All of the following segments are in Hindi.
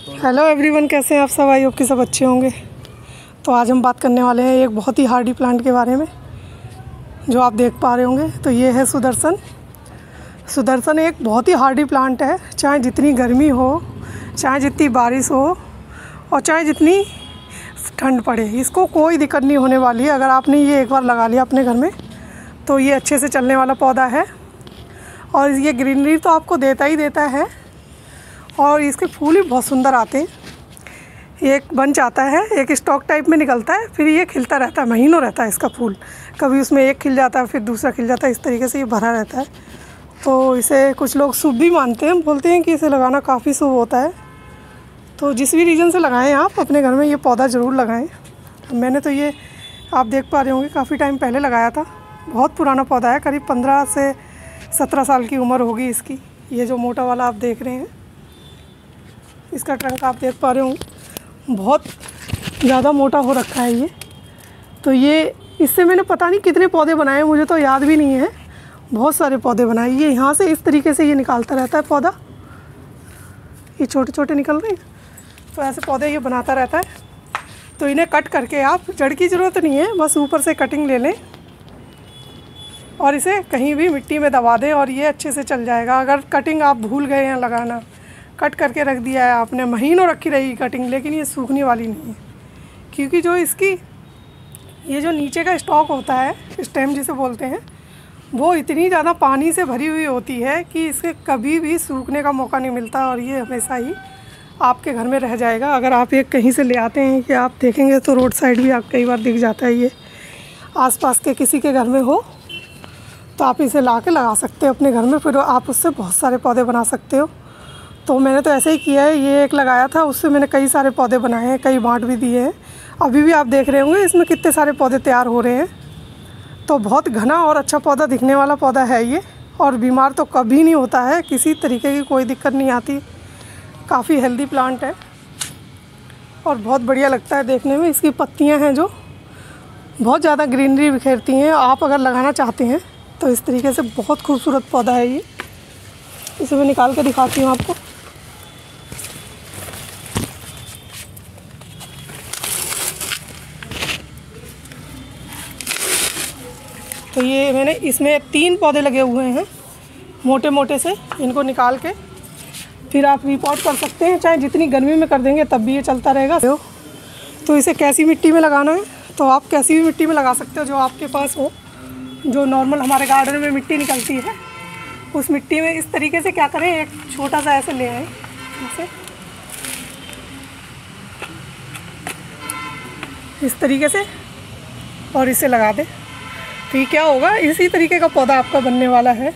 हेलो एवरीवन कैसे हैं आप सब? आई होप कि सब अच्छे होंगे। तो आज हम बात करने वाले हैं एक बहुत ही हार्डी प्लांट के बारे में, जो आप देख पा रहे होंगे। तो ये है सुदर्शन। सुदर्शन एक बहुत ही हार्डी प्लांट है। चाहे जितनी गर्मी हो, चाहे जितनी बारिश हो, और चाहे जितनी ठंड पड़े, इसको कोई दिक्कत नहीं होने वाली है। अगर आपने ये एक बार लगा लिया अपने घर में तो ये अच्छे से चलने वाला पौधा है। और ये ग्रीनरी तो आपको देता ही देता है और इसके फूल भी बहुत सुंदर आते हैं। ये एक बंच आता है, एक स्टॉक टाइप में निकलता है, फिर ये खिलता रहता है, महीनों रहता है इसका फूल। कभी उसमें एक खिल जाता है, फिर दूसरा खिल जाता है, इस तरीके से ये भरा रहता है। तो इसे कुछ लोग शुभ भी मानते हैं, बोलते हैं कि इसे लगाना काफ़ी शुभ होता है। तो जिस भी रीज़न से लगाएँ आप, अपने घर में ये पौधा ज़रूर लगाएँ। मैंने तो ये, आप देख पा रहे होंगे, काफ़ी टाइम पहले लगाया था। बहुत पुराना पौधा है, करीब पंद्रह से सत्रह साल की उम्र होगी इसकी। ये जो मोटा वाला आप देख रहे हैं इसका ट्रंक आप देख पा रहे हो, बहुत ज़्यादा मोटा हो रखा है ये। तो ये, इससे मैंने पता नहीं कितने पौधे बनाए, मुझे तो याद भी नहीं है। बहुत सारे पौधे बनाए। ये यहाँ से इस तरीके से ये निकालता रहता है पौधा। ये छोटे छोटे निकल रहे हैं। तो ऐसे पौधे ये बनाता रहता है। तो इन्हें कट करके आप, जड़ की ज़रूरत नहीं है, बस ऊपर से कटिंग ले लें। और इसे कहीं भी मिट्टी में दबा दें और ये अच्छे से चल जाएगा। अगर कटिंग आप भूल गए हैं लगाना कट करके रख दिया है। आपने महीनों रखी रहेगी कटिंग लेकिन ये सूखने वाली नहीं है। क्योंकि जो इसकी, ये जो नीचे का स्टॉक होता है स्टेम जिसे बोलते हैं, वो इतनी ज़्यादा पानी से भरी हुई होती है कि इसके कभी भी सूखने का मौका नहीं मिलता और ये हमेशा ही आपके घर में रह जाएगा। अगर आप ये कहीं से ले आते हैं कि आप देखेंगे तो रोड साइड भी आप कई बार दिख जाता है ये। आसपास के किसी के घर में हो तो आप इसे ला के लगा सकते हो अपने घर में, फिर आप उससे बहुत सारे पौधे बना सकते हो। तो मैंने तो ऐसे ही किया है, ये एक लगाया था, उससे मैंने कई सारे पौधे बनाए हैं, कई बाँट भी दिए हैं। अभी भी आप देख रहे होंगे, इसमें कितने सारे पौधे तैयार हो रहे हैं। तो बहुत घना और अच्छा पौधा दिखने वाला पौधा है ये, और बीमार तो कभी नहीं होता है, किसी तरीके की कोई दिक्कत नहीं आती। काफ़ी हेल्दी प्लांट है, और बहुत बढ़िया लगता है देखने में। इसकी पत्तियाँ हैं जो, बहुत ज़्यादा ग्रीनरी बिखेरती हैं। आप अगर लगाना चाहते हैं तो इस तरीके से बहुत खूबसूरत पौधा है ये। इसे मैं निकाल के दिखाती हूँ आपको। तो ये मैंने इसमें तीन पौधे लगे हुए हैं मोटे मोटे से, इनको निकाल के। फिर आप रिपोर्ट कर सकते हैं, चाहे जितनी गर्मी में कर देंगे, तब भी ये चलता रहेगा। तो इसे कैसी मिट्टी में लगाना है तो आप कैसी भी मिट्टी में लगा सकते हो, जो आपके पास हो, जो नॉर्मल हमारे गार्डन में मिट्टी निकलती है। उस मिट्टी में इस तरीके से क्या करें, एक छोटा सा ऐसे ले आए ऐसे इस तरीके से, और इसे लगा दें। तो ये क्या होगा? इसी तरीके का पौधा आपका बनने वाला है।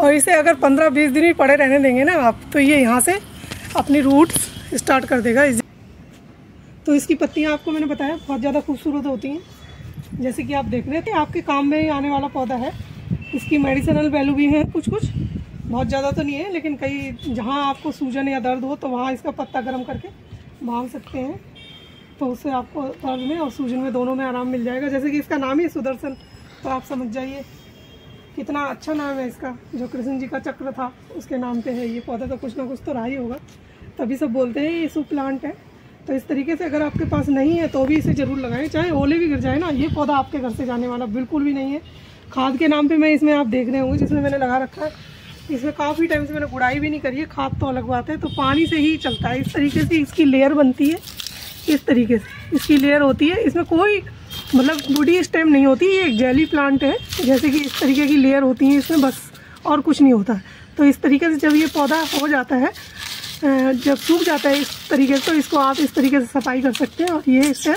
और इसे अगर 15-20 दिन ही पड़े रहने देंगे ना आप तो ये यहाँ से अपनी रूट्स स्टार्ट कर देगा। इस तो इसकी पत्तियाँ आपको मैंने बताया, बहुत ज़्यादा खूबसूरत होती हैं। जैसे कि आप देख रहे थे, आपके काम में आने वाला पौधा है। इसकी मेडिसिनल वैल्यू भी है कुछ कुछ बहुत ज़्यादा तो नहीं है, लेकिन कई, जहाँ आपको सूजन या दर्द हो तो वहाँ इसका पत्ता गर्म करके भाग सकते हैं। तो उससे आपको दर्द में और सूजन में दोनों में आराम मिल जाएगा। जैसे कि इसका नाम ही सुदर्शन तो आप समझ जाइए कितना अच्छा नाम है इसका, जो कृष्ण जी का चक्र था, उसके नाम पे है ये पौधा तो कुछ ना कुछ तो रहा ही होगा। तभी सब बोलते हैं, ये सुप प्लांट है। तो इस तरीके से अगर आपके पास नहीं है तो भी इसे ज़रूर लगाएँ। चाहे ओले भी गिर जाए ना, ये पौधा आपके घर से जाने वाला बिल्कुल भी नहीं है। खाद के नाम पे मैं इसमें आप देख रहे होंगे, जिसमें मैंने लगा रखा है। इसमें काफ़ी टाइम से मैंने गुड़ाई भी नहीं करी है, खाद तो अलग बात है। तो पानी से ही चलता है, इस तरीके से इसकी लेयर बनती है। इस तरीके से इसकी लेयर होती है। इसमें कोई मतलब बूढ़ी स्टेम नहीं होती, ये एक जेली प्लांट है, जैसे कि इस तरीके की लेयर होती है इसमें, बस और कुछ नहीं होता। तो इस तरीके से जब ये पौधा हो जाता है जब सूख जाता है इस तरीके से तो इसको आप इस तरीके से सफ़ाई कर सकते हैं और ये इससे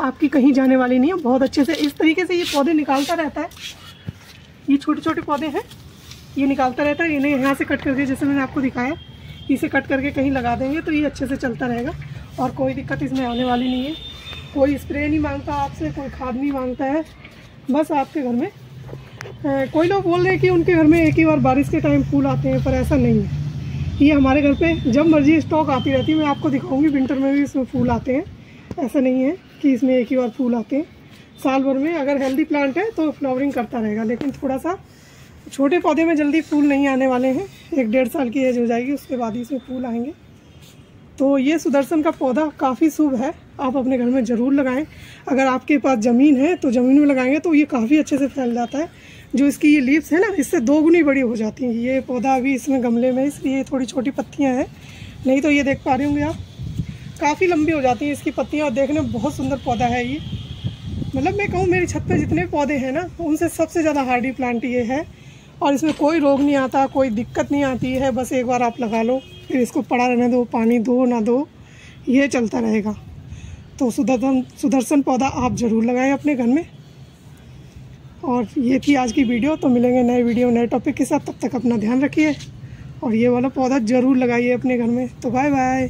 आपकी कहीं जाने वाली नहीं है। बहुत अच्छे से इस तरीके से ये पौधे निकालता रहता है। ये छोटे छोटे पौधे हैं, ये निकालता रहता है, इन्हें यहाँ से कट करके, जैसे मैंने आपको दिखाया, इसे कट करके कहीं लगा देंगे तो ये अच्छे से चलता रहेगा और कोई दिक्कत इसमें आने वाली नहीं है। कोई स्प्रे नहीं माँगता आपसे कोई खाद नहीं माँगता है। बस आपके घर में आ, कोई लोग बोल रहे हैं कि उनके घर में एक ही बार बारिश के टाइम फूल आते हैं पर ऐसा नहीं है। ये हमारे घर पे जब मर्ज़ी स्टॉक आती रहती है मैं आपको दिखाऊँगी विंटर में भी इसमें फूल आते हैं। ऐसा नहीं है कि इसमें एक ही बार फूल आते हैं। साल भर में अगर हेल्दी प्लांट है तो फ्लावरिंग करता रहेगा लेकिन थोड़ा सा छोटे पौधे में जल्दी फूल नहीं आने वाले हैं। एक डेढ़ साल की एज हो जाएगी उसके बाद ही इसमें फूल आएँगे। तो ये सुदर्शन का पौधा काफ़ी शुभ है। आप अपने घर में ज़रूर लगाएँ। अगर आपके पास ज़मीन है तो ज़मीन में लगाएँगे तो ये काफ़ी अच्छे से फैल जाता है। जो इसकी ये लीव्स है ना, इससे दोगुनी बड़ी हो जाती हैं। ये पौधा अभी इसमें गमले में, इसलिए थोड़ी छोटी पत्तियाँ हैं। नहीं तो ये देख पा रहे होंगे आप। काफ़ी लंबी हो जाती हैं इसकी पत्तियाँ, और देखने में बहुत सुंदर पौधा है ये। मतलब मैं कहूँ, मेरी छत पर जितने पौधे हैं ना, उनसे सबसे ज़्यादा हार्डी प्लांट ये है। और इसमें कोई रोग नहीं आता, कोई दिक्कत नहीं आती है, बस एक बार आप लगा लो, फिर इसको पड़ा रहने दो, पानी दो ना दो, ये चलता रहेगा। तो सुदर्शन सुदर्शन पौधा आप ज़रूर लगाएँ अपने घर में। और ये थी आज की वीडियो तो मिलेंगे नए वीडियो, नए टॉपिक के साथ, तब तक अपना ध्यान रखिए। और ये वाला पौधा ज़रूर लगाइए अपने घर में। तो बाय बाय